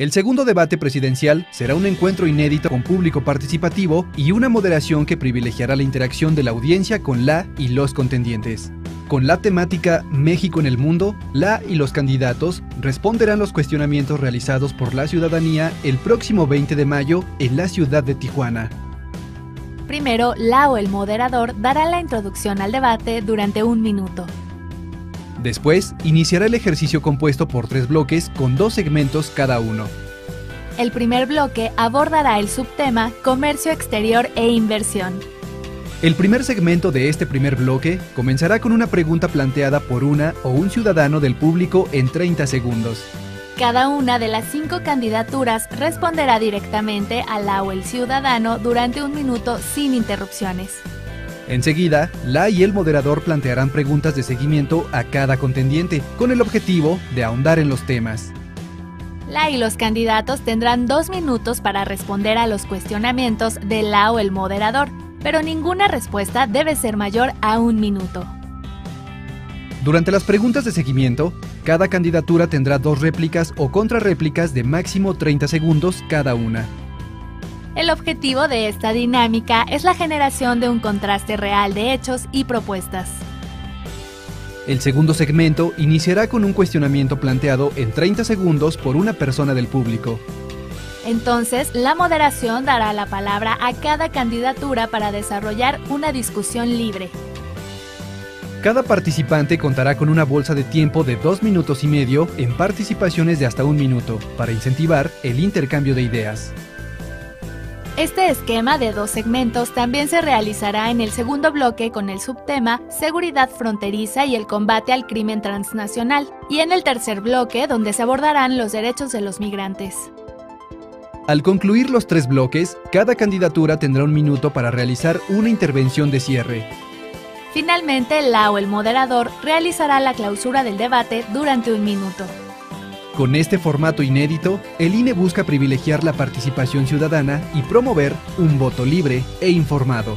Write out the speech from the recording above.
El segundo debate presidencial será un encuentro inédito con público participativo y una moderación que privilegiará la interacción de la audiencia con la y los contendientes. Con la temática México en el mundo, la y los candidatos responderán los cuestionamientos realizados por la ciudadanía el próximo 20 de mayo en la ciudad de Tijuana. Primero, la o el moderador dará la introducción al debate durante un minuto. Después, iniciará el ejercicio compuesto por tres bloques con dos segmentos cada uno. El primer bloque abordará el subtema Comercio exterior e inversión. El primer segmento de este primer bloque comenzará con una pregunta planteada por una o un ciudadano del público en 30 segundos. Cada una de las cinco candidaturas responderá directamente al la o el ciudadano durante un minuto sin interrupciones. Enseguida, la y el moderador plantearán preguntas de seguimiento a cada contendiente, con el objetivo de ahondar en los temas. La y los candidatos tendrán dos minutos para responder a los cuestionamientos de la o el moderador, pero ninguna respuesta debe ser mayor a un minuto. Durante las preguntas de seguimiento, cada candidatura tendrá dos réplicas o contrarréplicas de máximo 30 segundos cada una. El objetivo de esta dinámica es la generación de un contraste real de hechos y propuestas. El segundo segmento iniciará con un cuestionamiento planteado en 30 segundos por una persona del público. Entonces, la moderación dará la palabra a cada candidatura para desarrollar una discusión libre. Cada participante contará con una bolsa de tiempo de dos minutos y medio en participaciones de hasta un minuto para incentivar el intercambio de ideas. Este esquema de dos segmentos también se realizará en el segundo bloque con el subtema Seguridad fronteriza y el combate al crimen transnacional, y en el tercer bloque donde se abordarán los derechos de los migrantes. Al concluir los tres bloques, cada candidatura tendrá un minuto para realizar una intervención de cierre. Finalmente, la o el moderador realizará la clausura del debate durante un minuto. Con este formato inédito, el INE busca privilegiar la participación ciudadana y promover un voto libre e informado.